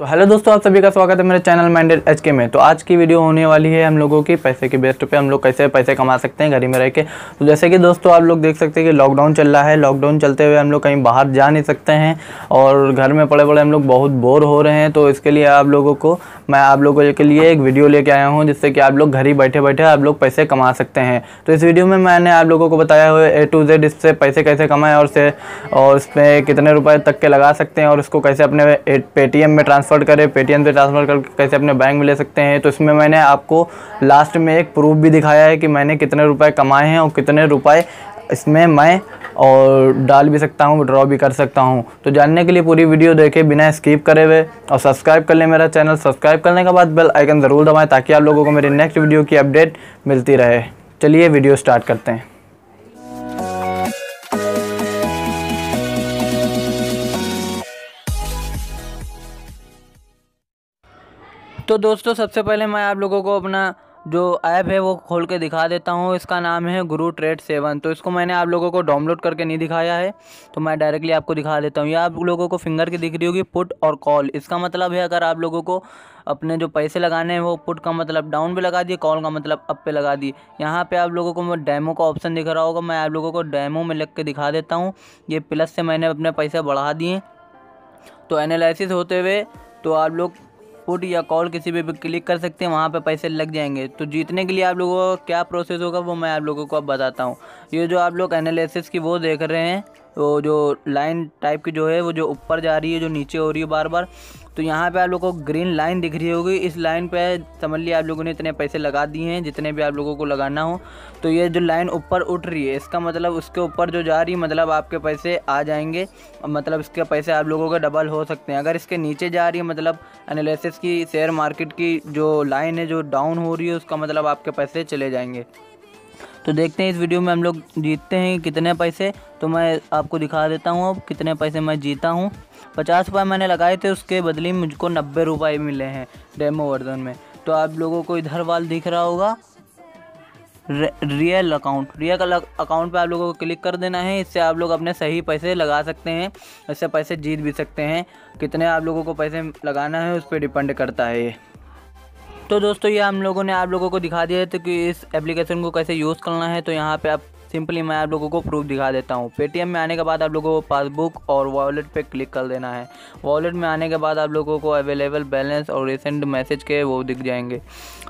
तो हेलो दोस्तों, आप सभी का स्वागत है मेरे चैनल माइंडेड एच के में। तो आज की वीडियो होने वाली है हम लोगों की पैसे के बेस्ट पे। हम लोग कैसे पैसे कमा सकते हैं, घर ही में रह के। तो जैसे कि दोस्तों, आप लोग देख सकते हैं कि लॉकडाउन चल रहा है। लॉकडाउन चलते हुए हम लोग कहीं बाहर जा नहीं सकते हैं और घर में पड़े पड़े हम लोग बहुत बोर हो रहे हैं। तो इसके लिए आप लोगों को, मैं आप लोगों के लिए एक वीडियो लेके आया हूँ, जिससे कि आप लोग घर ही बैठे बैठे आप लोग पैसे कमा सकते हैं। तो इस वीडियो में मैंने आप लोगों को बताया हुआ ए टू जेड इससे पैसे कैसे कमाएँ और से, और इसमें कितने रुपए तक के लगा सकते हैं और इसको कैसे अपने पेटीएम में ट्रांसफ़र करें पेटीएम से ट्रांसफ़र कर, कैसे अपने बैंक में ले सकते हैं? तो इसमें मैंने आपको लास्ट में एक प्रूफ भी दिखाया है कि मैंने कितने रुपए कमाए हैं और कितने रुपए इसमें मैं और डाल भी सकता हूँ विड्रॉ भी कर सकता हूँ। तो जानने के लिए पूरी वीडियो देखे, बिना स्किप करे हुए और सब्सक्राइब कर लें मेरा चैनल सब्सक्राइब करने के बाद बेल आइकन ज़रूर दबाएँ ताकि आप लोगों को मेरी नेक्स्ट वीडियो की अपडेट मिलती रहे। चलिए वीडियो स्टार्ट करते हैं। तो दोस्तों, सबसे पहले मैं आप लोगों को अपना जो ऐप है, वो खोल के दिखा देता हूँ। इसका नाम है गुरु ट्रेड सेवन। तो इसको मैंने आप लोगों को डाउनलोड करके नहीं दिखाया है तो मैं डायरेक्टली आपको दिखा देता हूँ। ये आप लोगों को फिंगर की दिख रही होगी, पुट और कॉल। इसका मतलब है, अगर आप लोगों को अपने जो पैसे लगाने हैं, वो पुट का मतलब डाउन पे लगा दिए, कॉल का मतलब अप पे लगा दिए। यहाँ पे आप लोगों को डैमो का ऑप्शन दिख रहा होगा, मैं आप लोगों को डैमो में लग के दिखा देता हूँ। ये प्लस से मैंने अपने पैसे बढ़ा दिए। तो एनालिसिस होते हुए तो आप लोग पुट या कॉल किसी भी क्लिक कर सकते हैं, वहाँ पर पैसे लग जाएँगे। तो जीतने के लिए आप लोगों का क्या प्रोसेस होगा, वो मैं आप लोगों को अब बताता हूँ। ये जो आप लोग एनालिसिस की वो देख रहे हैं तो जो लाइन टाइप की जो है, वो जो ऊपर जा रही है, जो नीचे हो रही है बार बार तो यहाँ पे आप लोगों को ग्रीन लाइन दिख रही होगी। इस लाइन पे समझ लिया आप लोगों ने इतने पैसे लगा दिए हैं, जितने भी आप लोगों को लगाना हो। तो ये जो लाइन ऊपर उठ रही है, इसका मतलब उसके ऊपर जो जा रही है मतलब आपके पैसे आ जाएँगे। मतलब इसके पैसे आप लोगों के डबल हो सकते हैं। अगर इसके नीचे जा रही है मतलब एनालिसिस की शेयर मार्केट की जो लाइन है, जो डाउन हो रही है, उसका मतलब आपके पैसे चले जाएँगे। तो देखते हैं इस वीडियो में हम लोग जीतते हैं कितने पैसे। तो मैं आपको दिखा देता हूँ अब कितने पैसे मैं जीता हूँ। पचास रुपये मैंने लगाए थे, उसके बदले मुझको नब्बे रुपये मिले हैं डेमो वर्जन में। तो आप लोगों को इधर वाल दिख रहा होगा। रियल अकाउंट रियल अकाउंट पे आप लोगों को क्लिक कर देना है। इससे आप लोग अपने सही पैसे लगा सकते हैं, इससे पैसे जीत भी सकते हैं। कितने आप लोगों को पैसे लगाना है उस पर डिपेंड करता है। ये तो दोस्तों, ये हम लोगों ने आप लोगों को दिखा दिया था कि इस एप्लीकेशन को कैसे यूज़ करना है तो यहाँ पे आप सिंपली मैं आप लोगों को प्रूफ दिखा देता हूँ। पेटीएम में आने के बाद आप लोगों को पासबुक और वॉलेट पे क्लिक कर देना है। वॉलेट में आने के बाद आप लोगों को अवेलेबल बैलेंस और रिसेंट मैसेज के वो दिख जाएँगे।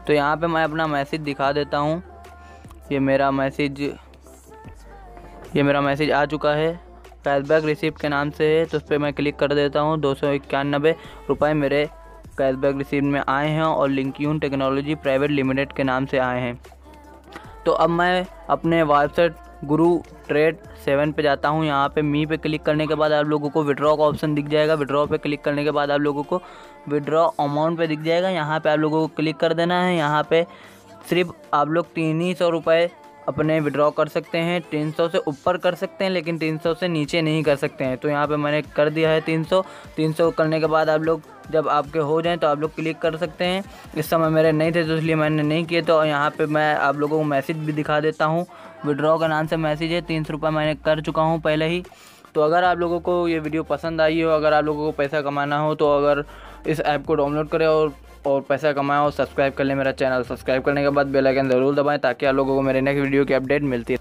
तो यहाँ पर मैं अपना मैसेज दिखा देता हूँ। ये मेरा मैसेज ये मेरा मैसेज आ चुका है। कैशबैक रिसिप्ट के नाम से है तो उस पर मैं क्लिक कर देता हूँ। दो सौ इक्यानबे रुपये मेरे कैशबैक रिसीव में आए हैं और लिंक्यून टेक्नोलॉजी प्राइवेट लिमिटेड के नाम से आए हैं। तो अब मैं अपने वेबसाइट गुरु ट्रेड सेवन पे जाता हूँ। यहाँ पे मी पे क्लिक करने के बाद आप लोगों को विड्रॉ का ऑप्शन दिख जाएगा। विड्रॉ पे क्लिक करने के बाद आप लोगों को विड्रॉ अमाउंट पे दिख जाएगा। यहाँ पे आप लोगों को क्लिक कर देना है। यहाँ पे सिर्फ़ आप लोग तीन ही सौ रुपये अपने विड्रॉ कर सकते हैं, तीन सौ से ऊपर कर सकते हैं, लेकिन तीन सौ से नीचे नहीं कर सकते हैं। तो यहाँ पे मैंने कर दिया है तीन सौ। तीन सौ करने के बाद आप लोग जब आपके हो जाएँ तो आप लोग क्लिक कर सकते हैं। इस समय मेरे नहीं थे तो इसलिए मैंने नहीं किए। तो यहाँ पे मैं आप लोगों को मैसेज भी दिखा देता हूँ। विड्रॉ का नाम से मैसेज है, तीन सौ रुपये मैंने कर चुका हूँ पहले ही। तो अगर आप लोगों को ये वीडियो पसंद आई हो, अगर आप लोगों को पैसा कमाना हो तो अगर इस ऐप को डाउनलोड करें और और पैसा कमाएँ और सब्सक्राइब कर लें मेरा चैनल। सब्सक्राइब करने के बाद बेल आइकन ज़रूर दबाएँ ताकि आप लोगों को मेरे नेक्स्ट वीडियो की अपडेट मिलती